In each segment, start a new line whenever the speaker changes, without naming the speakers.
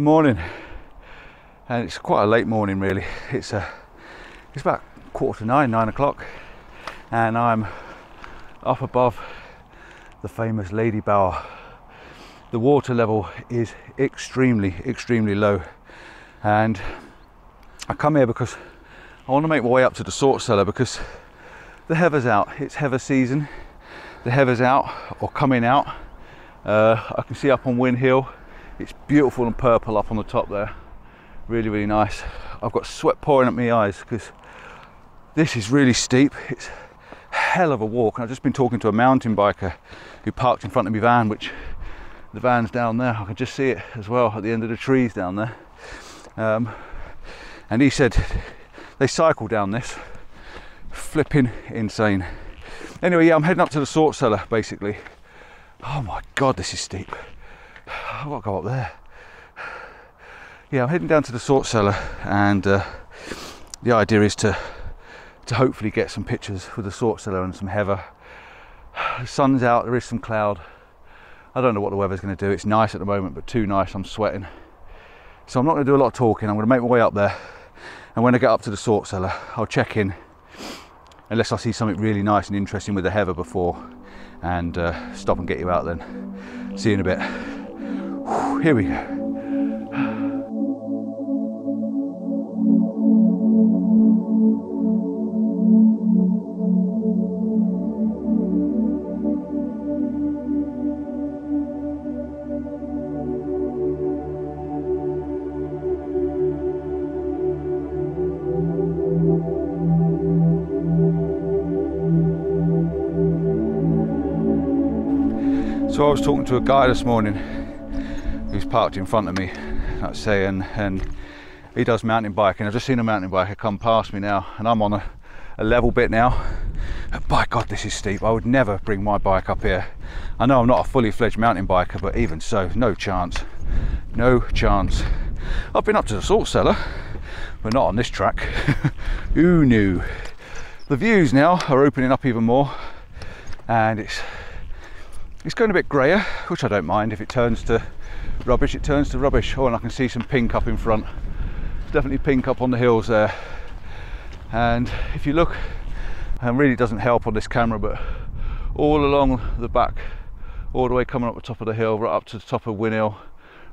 Good morning, and it's quite a late morning, really. It's uh, it's about quarter to nine, nine o'clock, and I'm up above the famous Lady Bower. The water level is extremely, extremely low, and I come here because I want to make my way up to the salt cellar because the heather's out. It's heather season. The heather's out or coming out. Uh, I can see up on Win Hill it's beautiful and purple up on the top there. Really, really nice. I've got sweat pouring at my eyes because this is really steep. It's hell of a walk. And I've just been talking to a mountain biker who parked in front of my van, which the van's down there. I can just see it as well at the end of the trees down there. Um, and he said they cycle down this, flipping insane. Anyway, yeah, I'm heading up to the salt cellar basically. Oh my god, this is steep. I've got to go up there. Yeah, I'm heading down to the salt cellar, and uh, the idea is to to hopefully get some pictures for the salt cellar and some heather. The sun's out, there is some cloud. I don't know what the weather's going to do. It's nice at the moment, but too nice. I'm sweating. So I'm not going to do a lot of talking. I'm going to make my way up there, and when I get up to the salt cellar, I'll check in, unless I see something really nice and interesting with the heather before, and uh, stop and get you out then. See you in a bit. Here we go. So I was talking to a guy this morning parked in front of me, let's say, and, and he does mountain biking. I've just seen a mountain biker come past me now, and I'm on a, a level bit now. And by God, this is steep. I would never bring my bike up here. I know I'm not a fully fledged mountain biker, but even so, no chance. No chance. I've been up to the salt cellar, but not on this track. Who knew? The views now are opening up even more, and it's it's going a bit grayer, which I don't mind if it turns to rubbish, it turns to rubbish. Oh, and I can see some pink up in front. It's definitely pink up on the hills there. And if you look, and really doesn't help on this camera, but all along the back, all the way coming up the top of the hill, right up to the top of Win Hill,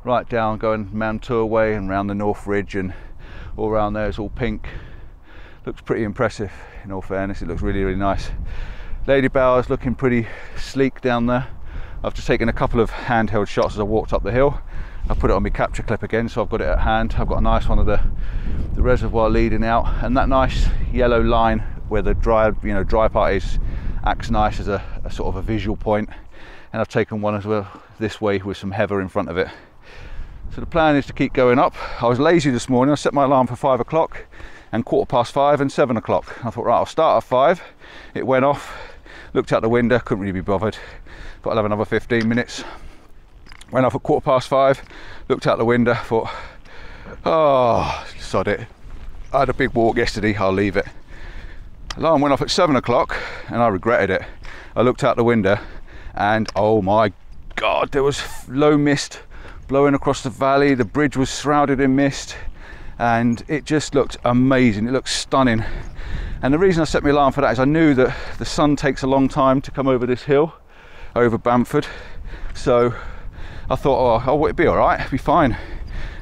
right down going Mam Tor way and round the North Ridge and all around there, it's all pink. Looks pretty impressive in all fairness, it looks really, really nice. Lady Bower's looking pretty sleek down there. I've just taken a couple of handheld shots as I walked up the hill. I put it on my capture clip again, so I've got it at hand. I've got a nice one of the, the reservoir leading out, and that nice yellow line where the dry, you know, dry part is acts nice as a, a sort of a visual point. And I've taken one as well this way with some heather in front of it. So the plan is to keep going up. I was lazy this morning. I set my alarm for five o'clock and quarter past five and seven o'clock. I thought, right, I'll start at five. It went off. Looked out the window, couldn't really be bothered I'll have another 15 minutes. Went off at quarter past five, looked out the window, thought, oh, sod it. I had a big walk yesterday, I'll leave it. Alarm went off at seven o'clock and I regretted it. I looked out the window and oh my god, there was low mist blowing across the valley. The bridge was shrouded in mist and it just looked amazing. It looked stunning. And the reason I set my alarm for that is I knew that the sun takes a long time to come over this hill over Bamford. So I thought, oh, oh it'd be all right, it'd be fine.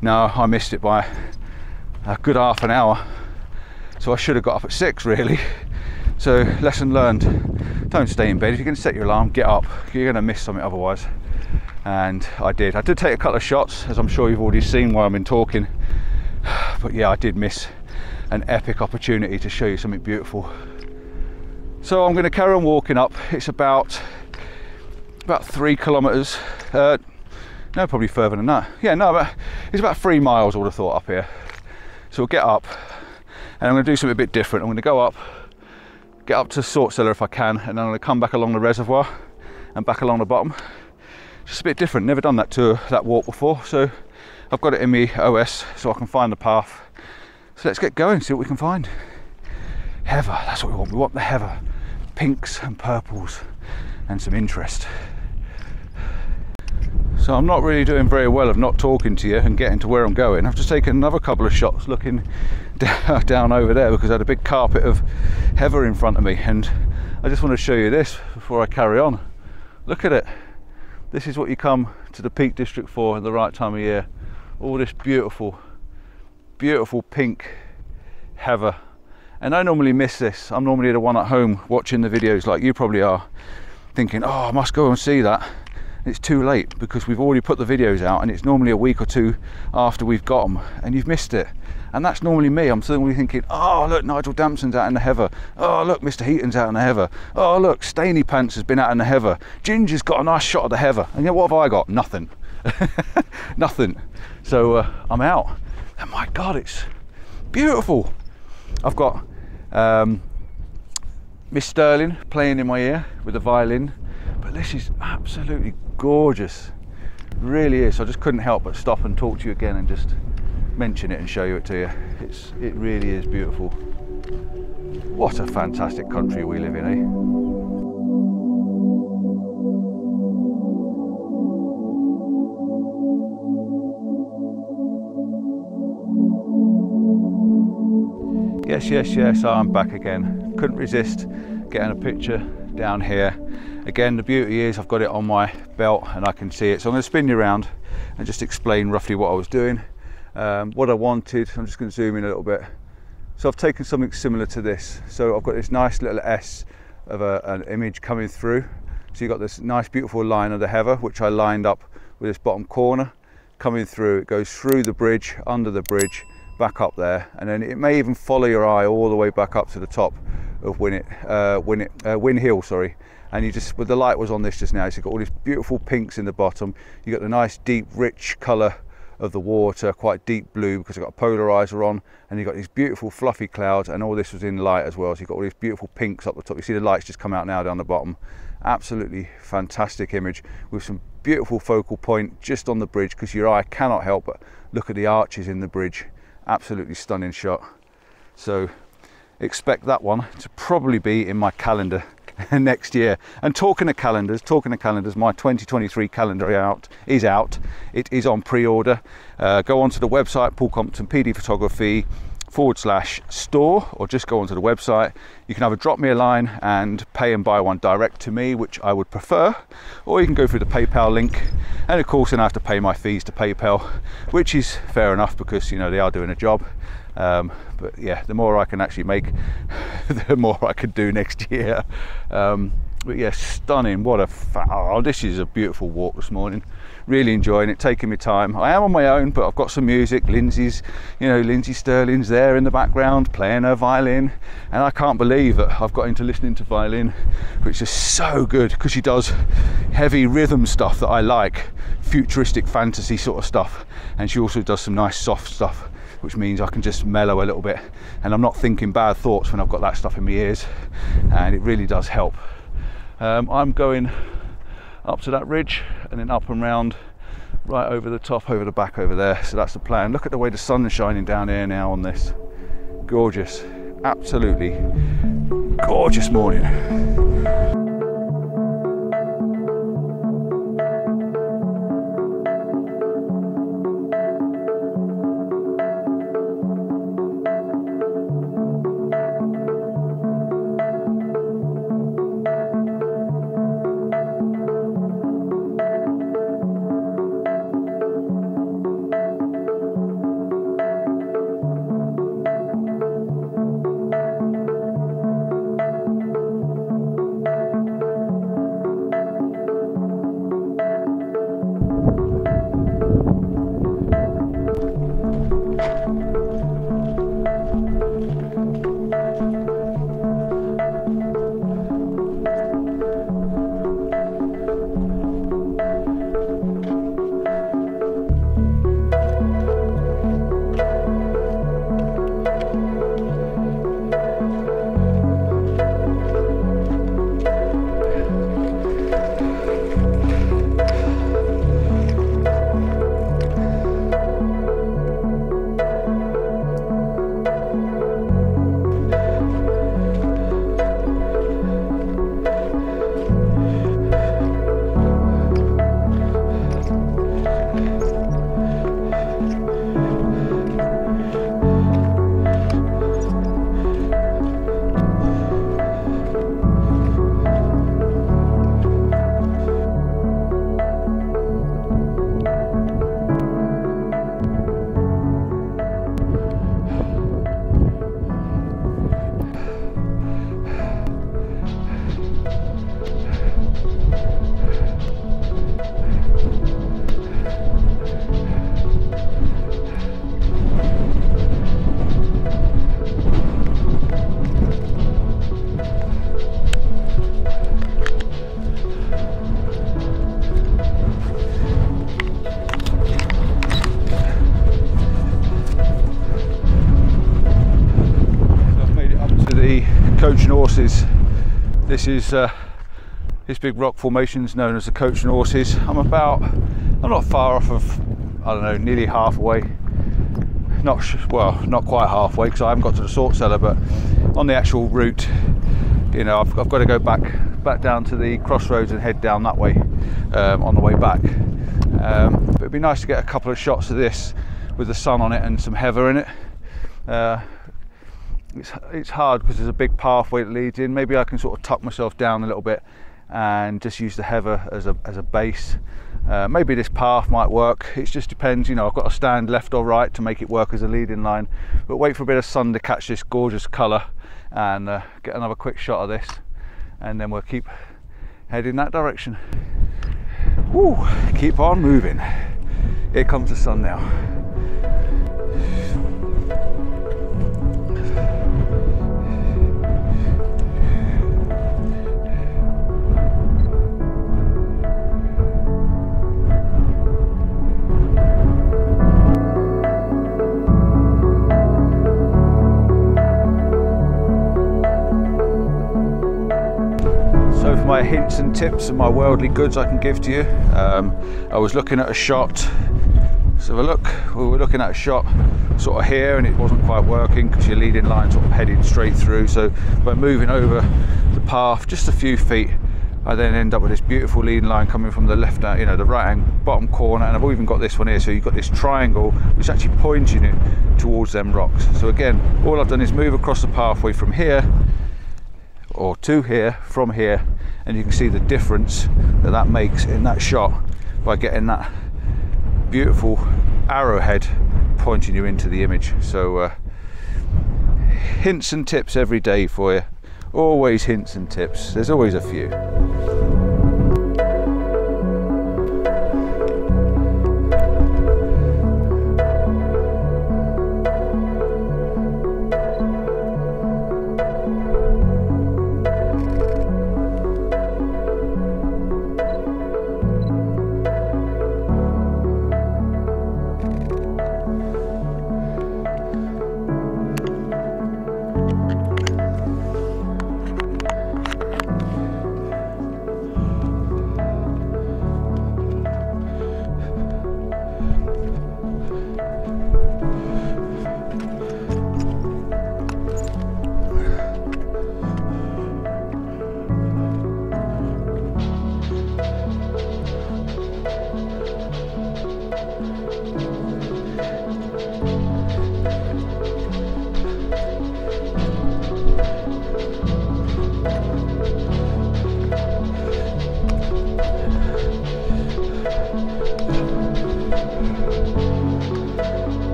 No, I missed it by a good half an hour. So I should have got up at six, really. So lesson learned: don't stay in bed. If you're to set your alarm, get up. You're to miss something otherwise. And I did. I did take a couple of shots, as I'm sure you've already seen while I've been talking. But yeah, I did miss an epic opportunity to show you something beautiful. So I'm to carry on walking up. It's about about three kilometres. Uh, no, probably further than that. Yeah, no, but it's about three miles. I would have thought up here. So we'll get up, and I'm going to do something a bit different. I'm going to go up, get up to Salt Cellar if I can, and then I'm going to come back along the reservoir and back along the bottom. Just a bit different. Never done that tour, that walk before, so I've got it in me OS, so I can find the path. So let's get going. See what we can find. Heather. That's what we want. We want the heather, pinks and purples, and some interest. So I'm not really doing very well of not talking to you and getting to where I'm going. I've just taken another couple of shots looking down over there because I had a big carpet of heather in front of me and I just want to show you this before I carry on. Look at it. This is what you come to the Peak District for at the right time of year. All this beautiful, beautiful pink heather. And I normally miss this. I'm normally the one at home watching the videos like you probably are, thinking, oh, I must go and see that it's too late because we've already put the videos out and it's normally a week or two after we've got them and you've missed it. And that's normally me. I'm suddenly thinking oh look Nigel Danson's out in the heather. Oh look Mr Heaton's out in the heather. Oh look Stainy Pants has been out in the heather. Ginger's got a nice shot of the heather. And yet what have I got? Nothing. Nothing. So uh, I'm out. And my god it's beautiful. I've got um, Miss Stirling playing in my ear with a violin but this is absolutely gorgeous. Really is. I just couldn't help but stop and talk to you again and just mention it and show you it to you. It's it really is beautiful. What a fantastic country we live in eh? Yes yes yes I'm back again. Couldn't resist getting a picture down here Again, the beauty is I've got it on my belt and I can see it. So I'm going to spin you around and just explain roughly what I was doing. Um, what I wanted, I'm just going to zoom in a little bit. So I've taken something similar to this. So I've got this nice little S of a, an image coming through. So you've got this nice beautiful line of the heather, which I lined up with this bottom corner coming through. It goes through the bridge, under the bridge, back up there. And then it may even follow your eye all the way back up to the top of Winnet, uh, uh, Win Hill, sorry and you just well, the light was on this just now so you've got all these beautiful pinks in the bottom. You've got the nice deep rich color of the water quite deep blue because I've got a polarizer on and you've got these beautiful fluffy clouds and all this was in light as well. So you've got all these beautiful pinks up the top. You see the lights just come out now down the bottom. Absolutely fantastic image with some beautiful focal point just on the bridge because your eye cannot help but look at the arches in the bridge. Absolutely stunning shot. So expect that one to probably be in my calendar next year. And talking of calendars, talking of calendars, my 2023 calendar out is out. It is on pre-order. Uh, go onto the website, Paul Compton PD Photography forward slash store or just go onto the website you can either drop me a line and pay and buy one direct to me which I would prefer or you can go through the PayPal link and of course then I have to pay my fees to PayPal which is fair enough because you know they are doing a job um, but yeah, the more I can actually make, the more I could do next year. Um, but yeah, stunning. What a oh, this is a beautiful walk this morning. Really enjoying it, taking my time. I am on my own, but I've got some music. Lindsey's, you know, Lindsey Stirling's there in the background playing her violin, and I can't believe that I've got into listening to violin, which is so good because she does heavy rhythm stuff that I like, futuristic fantasy sort of stuff, and she also does some nice soft stuff which means I can just mellow a little bit. And I'm not thinking bad thoughts when I've got that stuff in my ears. And it really does help. Um, I'm going up to that ridge and then up and round right over the top over the back over there. So that's the plan. Look at the way the sun is shining down here now on this gorgeous absolutely gorgeous morning Coach and Horses. This is uh, this big rock formation is known as the Coach and Horses. I'm about, I'm not far off of, I don't know, nearly halfway. Not well, not quite halfway because I haven't got to the salt cellar, but on the actual route, you know, I've, I've got to go back back down to the crossroads and head down that way um, on the way back. Um, but it'd be nice to get a couple of shots of this with the sun on it and some heather in it. Uh, it's, it's hard because there's a big pathway that leads in. Maybe I can sort of tuck myself down a little bit and just use the heather as a, as a base. Uh, maybe this path might work. It just depends, you know, I've got to stand left or right to make it work as a leading line. But wait for a bit of sun to catch this gorgeous colour and uh, get another quick shot of this. And then we'll keep heading that direction. Woo, keep on moving. Here comes the sun now. My hints and tips and my worldly goods I can give to you. Um, I was looking at a shot, have a look, we were looking at a shot sort of here and it wasn't quite working because your leading line sort of headed straight through. So by moving over the path just a few feet, I then end up with this beautiful leading line coming from the left, you know, the right hand bottom corner, and I've even got this one here. So you've got this triangle which actually pointing it towards them rocks. So again, all I've done is move across the pathway from here or two here from here and you can see the difference that that makes in that shot by getting that beautiful arrowhead pointing you into the image. So uh, hints and tips every day for you. Always hints and tips. There's always a few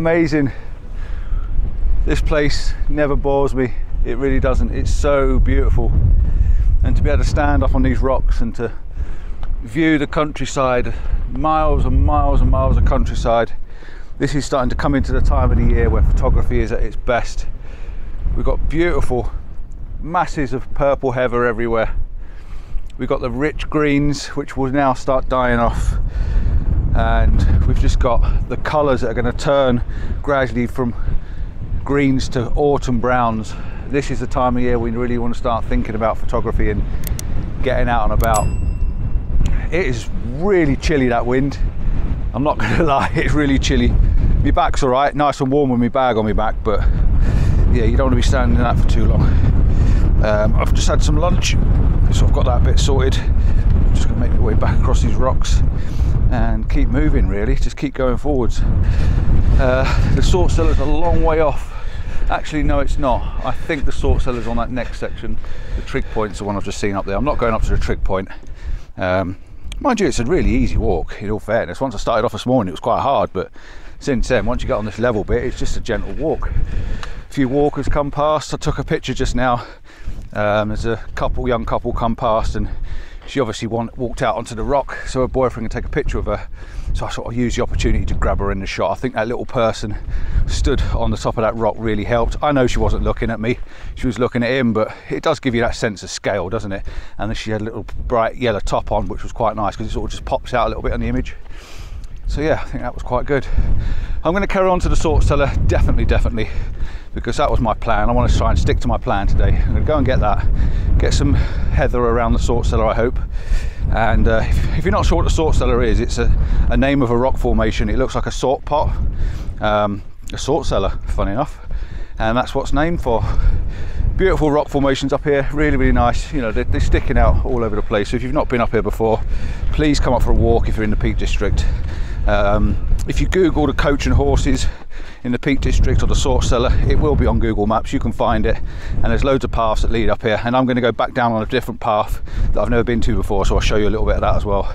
amazing. This place never bores me. It really doesn't. It's so beautiful. And to be able to stand up on these rocks and to view the countryside miles and miles and miles of countryside this is starting to come into the time of the year where photography is at its best. We've got beautiful masses of purple heather everywhere. We've got the rich greens which will now start dying off and we've just got the colours that are going to turn gradually from greens to autumn browns. This is the time of year we really want to start thinking about photography and getting out and about. It is really chilly that wind. I'm not going to lie it's really chilly. My back's all right nice and warm with my bag on my back but yeah you don't want to be standing in that for too long. Um, I've just had some lunch so I've got that bit sorted. I'm just going to make my way back across these rocks and keep moving really just keep going forwards uh, the cellar is a long way off actually no it's not I think the cellar is on that next section the trig point's the one I've just seen up there I'm not going up to the trig point um, Mind you, it's a really easy walk, in all fairness. Once I started off this morning, it was quite hard, but since then, once you get on this level bit, it's just a gentle walk. A few walkers come past. I took a picture just now. Um, there's a couple, young couple, come past, and she obviously want, walked out onto the rock so her boyfriend could take a picture of her. So I sort of used the opportunity to grab her in the shot. I think that little person stood on the top of that rock really helped. I know she wasn't looking at me, she was looking at him, but it does give you that sense of scale, doesn't it? And then she had a little bright yellow top on, which was quite nice because it sort of just pops out a little bit on the image. So yeah, I think that was quite good. I'm going to carry on to the salt cellar, definitely, definitely, because that was my plan. I want to try and stick to my plan today. I'm going to go and get that, get some heather around the salt cellar, I hope, and uh, if, if, you're not sure what the salt cellar is, it's a, a, name of a rock formation. It looks like a salt pot, um, a salt cellar, funny enough. And that's what's named for. Beautiful rock formations up here, really, really nice. You know, they're, they're sticking out all over the place. So if you've not been up here before, please come up for a walk if you're in the Peak District. Um, if you Google the coach and horses in the Peak District or the Salt Cellar, it will be on Google Maps. You can find it, and there's loads of paths that lead up here. And I'm going to go back down on a different path that I've never been to before, so I'll show you a little bit of that as well.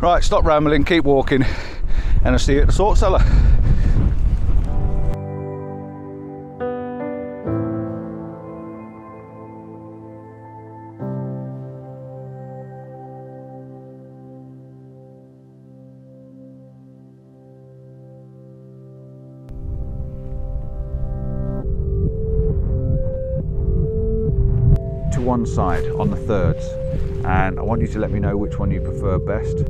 Right, stop rambling, keep walking, and I'll see you at the Salt Cellar. One side on the thirds and I want you to let me know which one you prefer best.